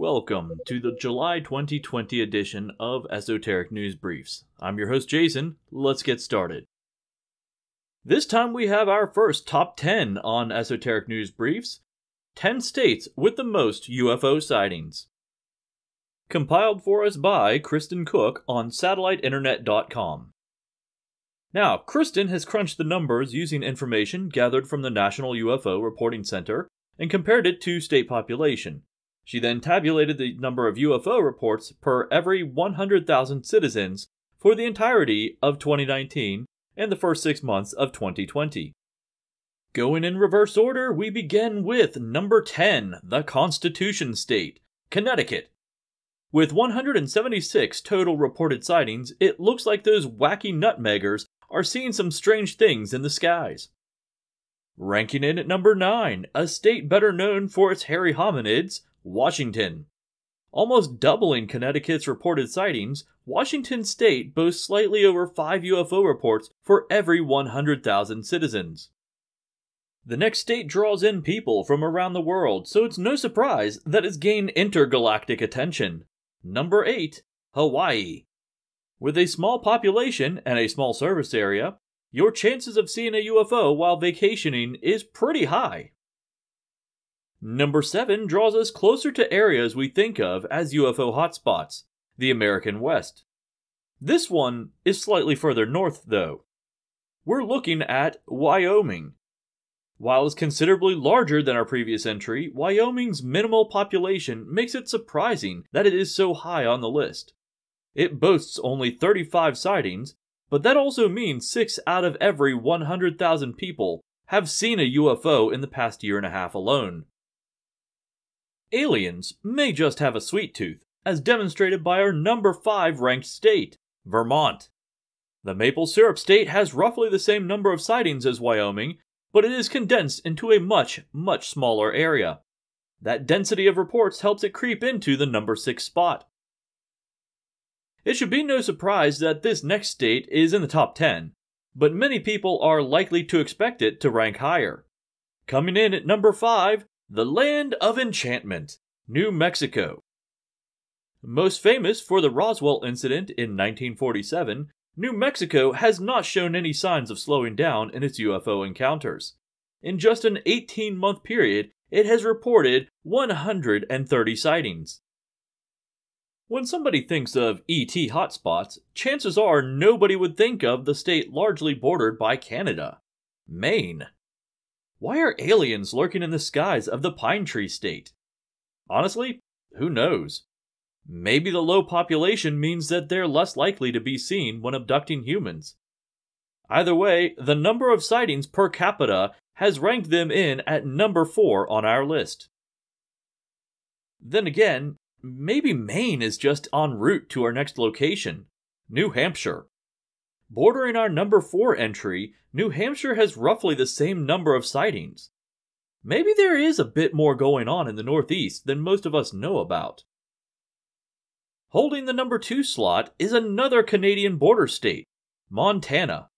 Welcome to the July 2020 edition of Esoteric News Briefs. I'm your host Jason. Let's get started. This time we have our first top 10 on Esoteric News Briefs 10 states with the most UFO sightings. Compiled for us by Kristen Cook on satelliteinternet.com. Now, Kristen has crunched the numbers using information gathered from the National UFO Reporting Center and compared it to state population. She then tabulated the number of UFO reports per every 100,000 citizens for the entirety of 2019 and the first six months of 2020. Going in reverse order, we begin with number 10, the Constitution State, Connecticut. With 176 total reported sightings, it looks like those wacky nutmeggers are seeing some strange things in the skies. Ranking in at number 9, a state better known for its hairy hominids, Washington. Almost doubling Connecticut's reported sightings, Washington state boasts slightly over 5 UFO reports for every 100,000 citizens. The next state draws in people from around the world, so it's no surprise that it's gained intergalactic attention. Number 8, Hawaii. With a small population and a small service area, your chances of seeing a UFO while vacationing is pretty high. Number 7 draws us closer to areas we think of as UFO hotspots, the American West. This one is slightly further north, though. We're looking at Wyoming. While it's considerably larger than our previous entry, Wyoming's minimal population makes it surprising that it is so high on the list. It boasts only 35 sightings, but that also means 6 out of every 100,000 people have seen a UFO in the past year and a half alone. Aliens may just have a sweet tooth, as demonstrated by our number 5 ranked state, Vermont. The maple syrup state has roughly the same number of sightings as Wyoming, but it is condensed into a much, much smaller area. That density of reports helps it creep into the number 6 spot. It should be no surprise that this next state is in the top 10, but many people are likely to expect it to rank higher. Coming in at number 5, the Land of Enchantment, New Mexico. Most famous for the Roswell incident in 1947, New Mexico has not shown any signs of slowing down in its UFO encounters. In just an 18 month period, it has reported 130 sightings. When somebody thinks of ET hotspots, chances are nobody would think of the state largely bordered by Canada Maine. Why are aliens lurking in the skies of the Pine Tree State? Honestly, who knows? Maybe the low population means that they're less likely to be seen when abducting humans. Either way, the number of sightings per capita has ranked them in at number 4 on our list. Then again, Maybe Maine is just en route to our next location, New Hampshire. Bordering our number 4 entry, New Hampshire has roughly the same number of sightings. Maybe there is a bit more going on in the Northeast than most of us know about. Holding the number 2 slot is another Canadian border state, Montana.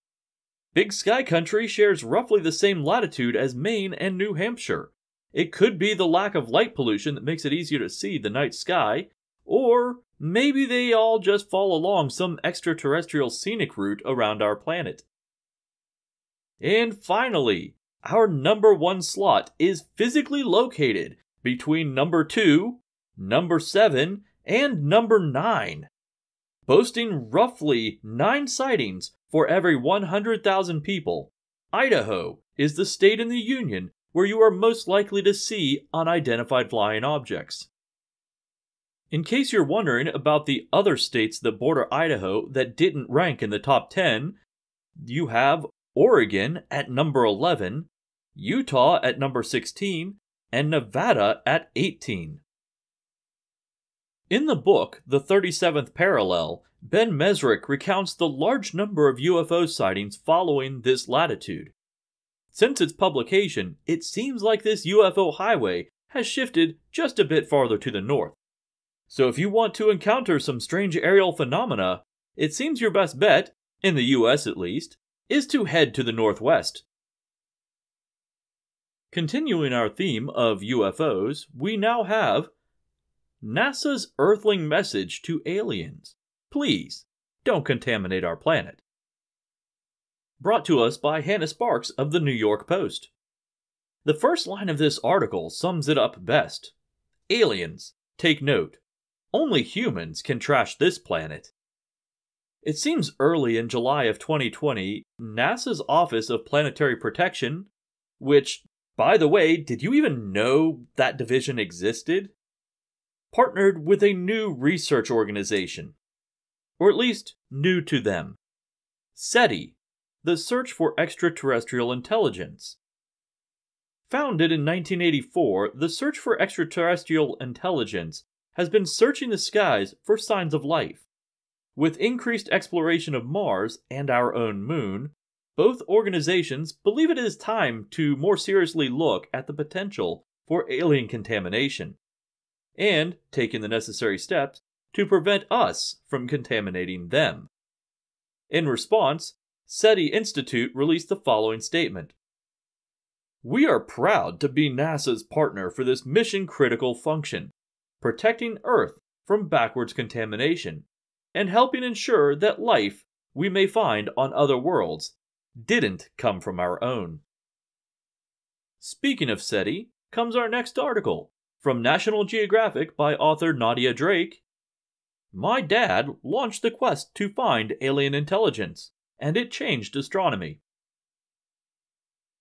Big Sky Country shares roughly the same latitude as Maine and New Hampshire, it could be the lack of light pollution that makes it easier to see the night sky, or maybe they all just fall along some extraterrestrial scenic route around our planet. And finally, our number one slot is physically located between number 2, number 7, and number 9, boasting roughly 9 sightings for every 100,000 people. Idaho is the state in the Union where you are most likely to see unidentified flying objects. In case you're wondering about the other states that border Idaho that didn't rank in the top 10, you have Oregon at number 11, Utah at number 16, and Nevada at 18. In the book, The 37th Parallel, Ben Mezrich recounts the large number of UFO sightings following this latitude. Since its publication, it seems like this UFO highway has shifted just a bit farther to the north. So if you want to encounter some strange aerial phenomena, it seems your best bet, in the US at least, is to head to the northwest. Continuing our theme of UFOs, we now have NASA's Earthling message to aliens. Please, don't contaminate our planet. Brought to us by Hannah Sparks of the New York Post. The first line of this article sums it up best Aliens, take note. Only humans can trash this planet. It seems early in July of 2020, NASA's Office of Planetary Protection, which, by the way, did you even know that division existed? Partnered with a new research organization, or at least new to them SETI, the Search for Extraterrestrial Intelligence. Founded in 1984, the Search for Extraterrestrial Intelligence has been searching the skies for signs of life. With increased exploration of Mars and our own moon, both organizations believe it is time to more seriously look at the potential for alien contamination, and taking the necessary steps to prevent us from contaminating them. In response, SETI Institute released the following statement We are proud to be NASA's partner for this mission critical function, protecting Earth from backwards contamination, and helping ensure that life we may find on other worlds didn't come from our own. Speaking of SETI, comes our next article from National Geographic by author Nadia Drake. My dad launched the quest to find alien intelligence, and it changed astronomy.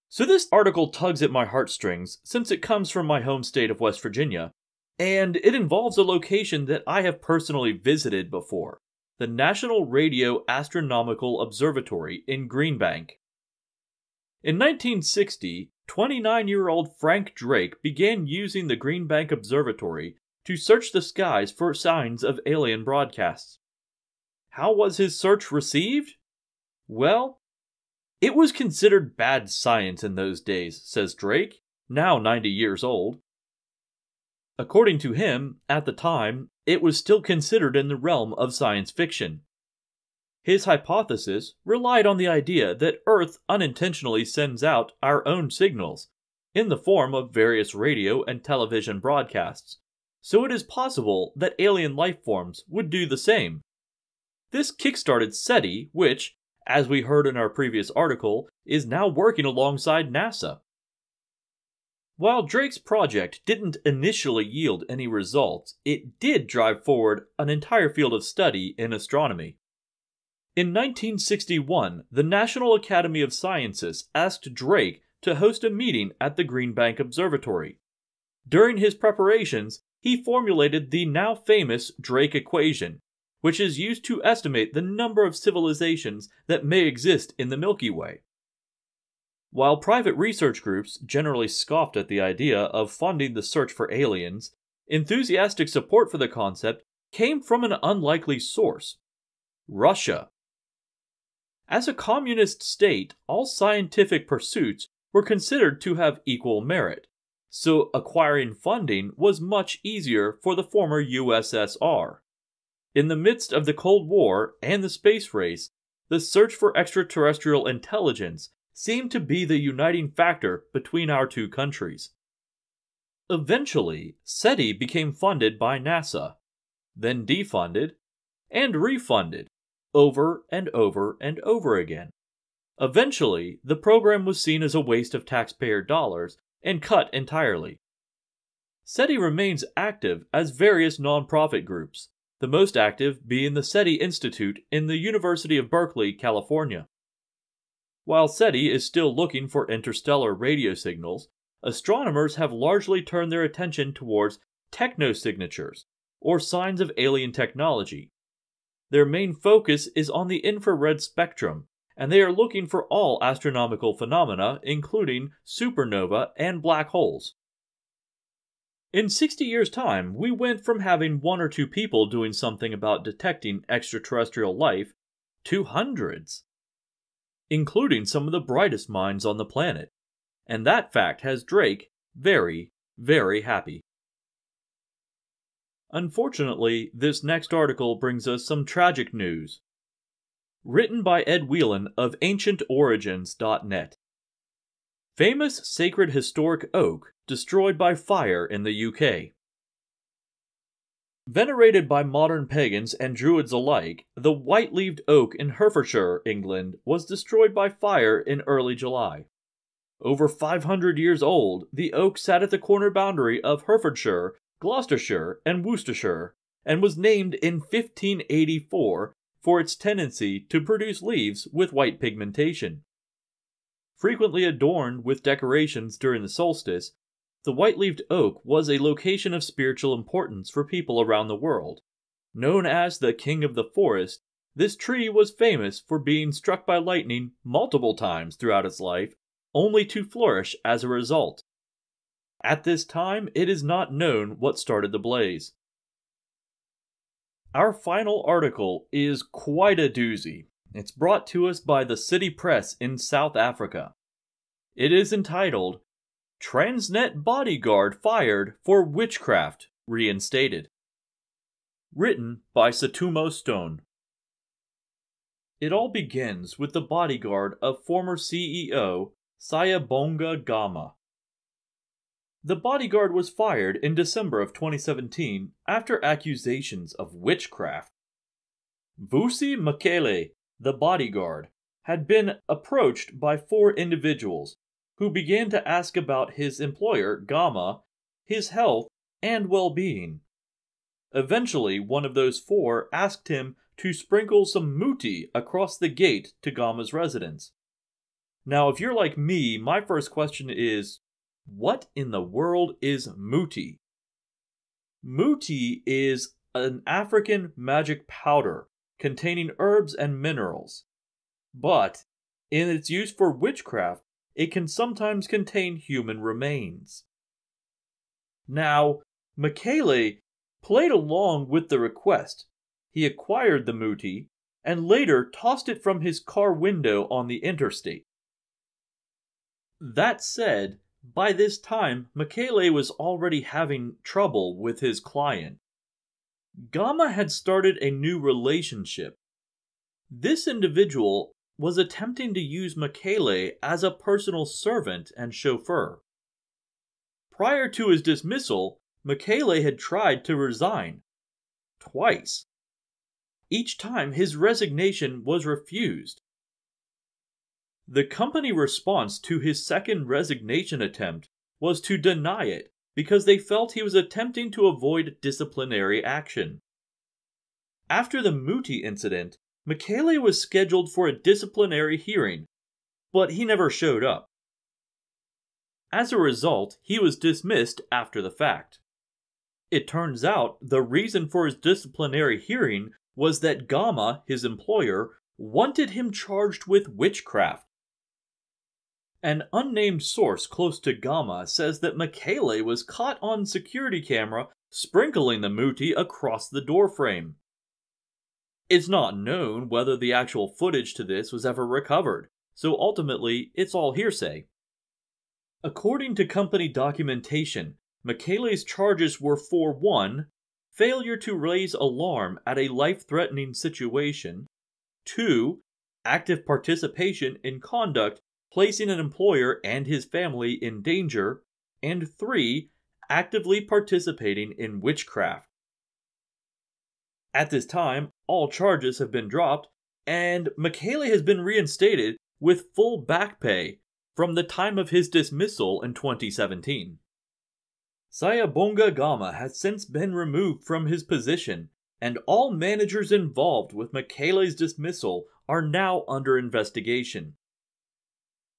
So, this article tugs at my heartstrings since it comes from my home state of West Virginia, and it involves a location that I have personally visited before the National Radio Astronomical Observatory in Greenbank. In 1960, 29 year old Frank Drake began using the Greenbank Observatory to search the skies for signs of alien broadcasts. How was his search received? Well, it was considered bad science in those days, says Drake, now 90 years old. According to him, at the time, it was still considered in the realm of science fiction. His hypothesis relied on the idea that Earth unintentionally sends out our own signals, in the form of various radio and television broadcasts, so it is possible that alien life forms would do the same. This kickstarted SETI, which, as we heard in our previous article, is now working alongside NASA. While Drake's project didn't initially yield any results, it did drive forward an entire field of study in astronomy. In 1961, the National Academy of Sciences asked Drake to host a meeting at the Green Bank Observatory. During his preparations, he formulated the now famous Drake equation, which is used to estimate the number of civilizations that may exist in the Milky Way. While private research groups generally scoffed at the idea of funding the search for aliens, enthusiastic support for the concept came from an unlikely source Russia. As a communist state, all scientific pursuits were considered to have equal merit, so acquiring funding was much easier for the former USSR. In the midst of the Cold War and the space race, the search for extraterrestrial intelligence seemed to be the uniting factor between our two countries. Eventually, SETI became funded by NASA, then defunded, and refunded, over and over and over again. Eventually, the program was seen as a waste of taxpayer dollars and cut entirely. SETI remains active as various nonprofit groups, the most active being the SETI Institute in the University of Berkeley, California. While SETI is still looking for interstellar radio signals, astronomers have largely turned their attention towards technosignatures, or signs of alien technology. Their main focus is on the infrared spectrum, and they are looking for all astronomical phenomena, including supernova and black holes. In 60 years' time, we went from having one or two people doing something about detecting extraterrestrial life to hundreds including some of the brightest minds on the planet. And that fact has Drake very, very happy. Unfortunately, this next article brings us some tragic news. Written by Ed Whelan of AncientOrigins.net. Famous sacred historic oak destroyed by fire in the UK. Venerated by modern pagans and druids alike, the white leaved oak in Herefordshire, England, was destroyed by fire in early July. Over 500 years old, the oak sat at the corner boundary of Herefordshire, Gloucestershire, and Worcestershire, and was named in 1584 for its tendency to produce leaves with white pigmentation. Frequently adorned with decorations during the solstice, the white leaved oak was a location of spiritual importance for people around the world. Known as the King of the Forest, this tree was famous for being struck by lightning multiple times throughout its life, only to flourish as a result. At this time, it is not known what started the blaze. Our final article is quite a doozy. It's brought to us by the City Press in South Africa. It is entitled Transnet Bodyguard Fired for Witchcraft Reinstated. Written by Setumo Stone. It all begins with the bodyguard of former CEO Siyabonga Gama. The bodyguard was fired in December of 2017 after accusations of witchcraft. Vusi Makele, the bodyguard, had been approached by four individuals who began to ask about his employer, Gama, his health, and well being. Eventually, one of those four asked him to sprinkle some muti across the gate to Gama's residence. Now, if you're like me, my first question is what in the world is muti? Muti is an African magic powder containing herbs and minerals. But, in its use for witchcraft, it can sometimes contain human remains. Now, Michele played along with the request. He acquired the muti and later tossed it from his car window on the interstate. That said, by this time, Michele was already having trouble with his client. Gama had started a new relationship. This individual was attempting to use Michele as a personal servant and chauffeur. Prior to his dismissal, Michele had tried to resign. Twice. Each time his resignation was refused. The company response to his second resignation attempt was to deny it because they felt he was attempting to avoid disciplinary action. After the Muti incident, Michele was scheduled for a disciplinary hearing, but he never showed up. As a result, he was dismissed after the fact. It turns out the reason for his disciplinary hearing was that Gama, his employer, wanted him charged with witchcraft. An unnamed source close to Gama says that Michele was caught on security camera sprinkling the muti across the doorframe. It's not known whether the actual footage to this was ever recovered, so ultimately it's all hearsay. According to company documentation, Michele's charges were for 1. Failure to raise alarm at a life threatening situation, 2. Active participation in conduct placing an employer and his family in danger, and 3. Actively participating in witchcraft. At this time, all charges have been dropped, and Michele has been reinstated with full back pay from the time of his dismissal in 2017. Siyabonga Gama has since been removed from his position, and all managers involved with Michele's dismissal are now under investigation.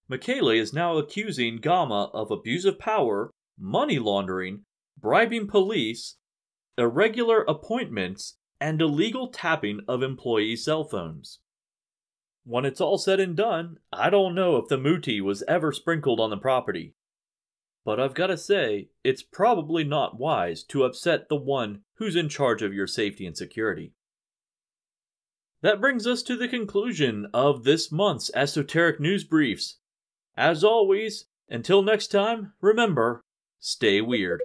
Michele is now accusing Gama of abuse of power, money laundering, bribing police, irregular appointments, and illegal tapping of employee cell phones. When it's all said and done, I don't know if the muti was ever sprinkled on the property. But I've gotta say, it's probably not wise to upset the one who's in charge of your safety and security. That brings us to the conclusion of this month's Esoteric News Briefs. As always, until next time, remember, stay weird.